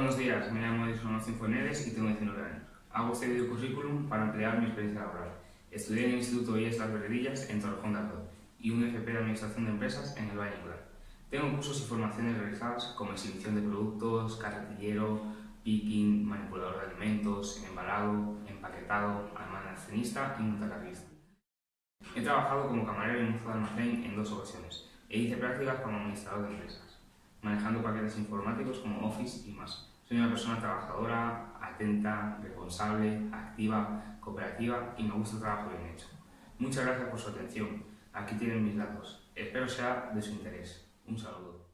buenos días. Me llamo Edison Sinfoneres y tengo 19 años. Hago este video currículum para ampliar mi experiencia laboral. Estudié en el Instituto IES Las Verderillas en Torrejón de Ardoz y un FP de Administración de Empresas en el Valle Inclán. Tengo cursos y formaciones realizadas como exhibición de productos, carretillero, picking, manipulador de alimentos, embalado, empaquetado, almacenista y montacarguista. He trabajado como camarero y mozo de almacén en dos ocasiones e hice prácticas como administrador de empresas, manejando paquetes informáticos como Office y más. Soy una persona trabajadora, atenta, responsable, activa, cooperativa y me gusta el trabajo bien hecho. Muchas gracias por su atención. Aquí tienen mis datos. Espero sea de su interés. Un saludo.